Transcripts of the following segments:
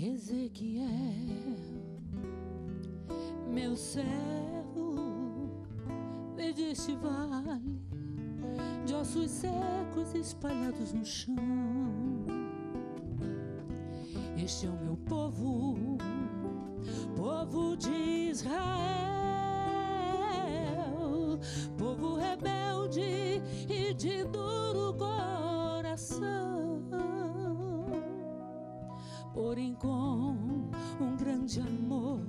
Ezequiel, meu servo, veio deste vale de ossos secos espalhados no chão. Este é o meu povo, povo de Israel, povo rebelde e de duro coração. Com um grande amor,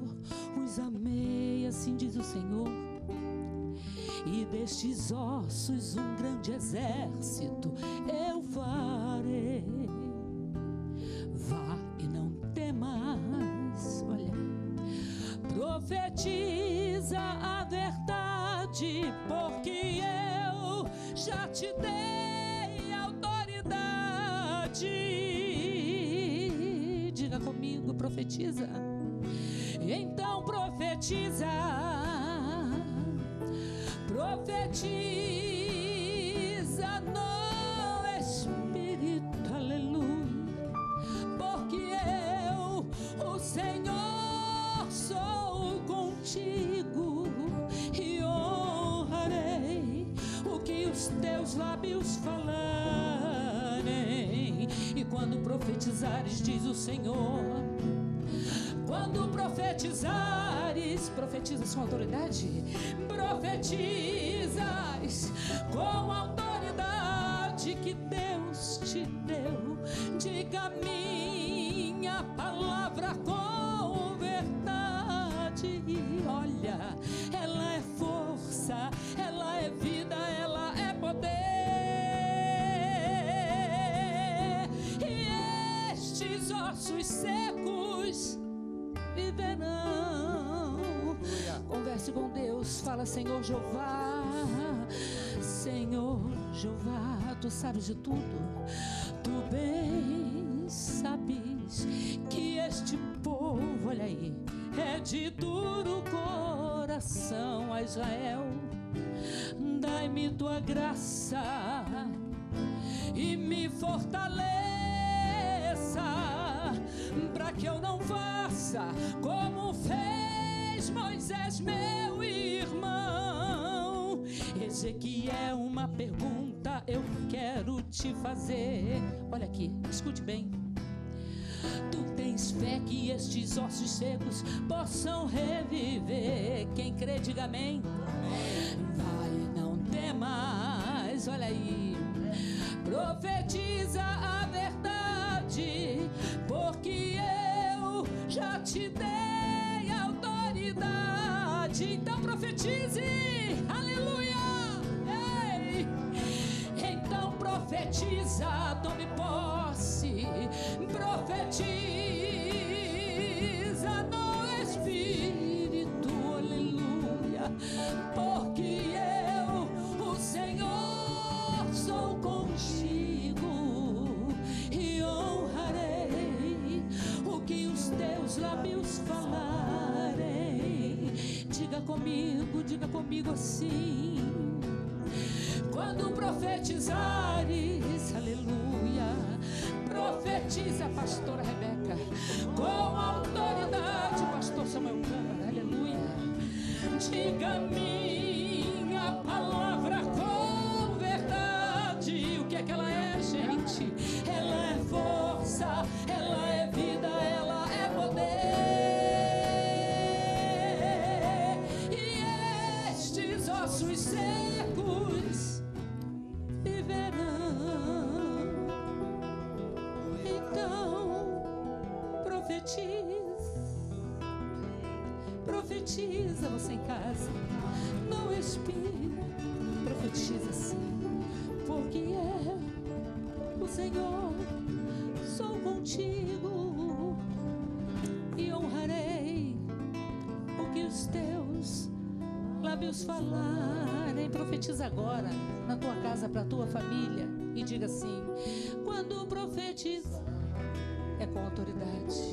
os amei, assim diz o Senhor e destes ossos um grande exército eu farei. Vá e não temas, olha, profetiza a verdade, porque eu já te dei autoridade. Diga comigo, profetiza. Então profetiza profetiza no Espírito, aleluia, porque eu, o Senhor, sou contigo e honrarei o que os teus lábios falarem. E quando profetizares, diz o Senhor, quando profetizares, profetiza com autoridade, profetizas com autoridade que Deus te deu. Diga minha palavra com verdade. Olha, ela é força, ela é vida, ela é poder. E ossos secos viverão. Converse com Deus, fala Senhor Jeová, Senhor Jeová, tu sabes de tudo, tu bem sabes que este povo, olha aí, é de duro coração a Israel. Dai-me tua graça e me fortaleça para que eu não faça como fez Moisés, meu irmão. Ezequiel, uma pergunta eu quero te fazer. Olha aqui, escute bem. Tu tens fé que estes ossos secos possam reviver? Quem crê, diga amém. Vai, não temas, olha aí. Profetiza a verdade, te dei autoridade. Então profetize, aleluia. Ei. Então profetiza, tome posse, profetiza no Espírito, aleluia, porque falarem. Diga comigo, diga comigo assim. Quando profetizares, aleluia, profetiza, pastora Rebeca, com autoridade, pastor Samuel Câmara, aleluia. Diga profetiza, profetiza você em casa, no Espírito, profetiza assim, porque eu, o Senhor, sou contigo. E honrarei o que os teus lábios falarem. Profetiza agora na tua casa, para tua família. E diga assim: quando profetiza, é com autoridade.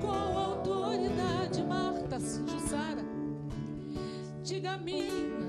Com autoridade, Marta, Jussara. Diga a mim,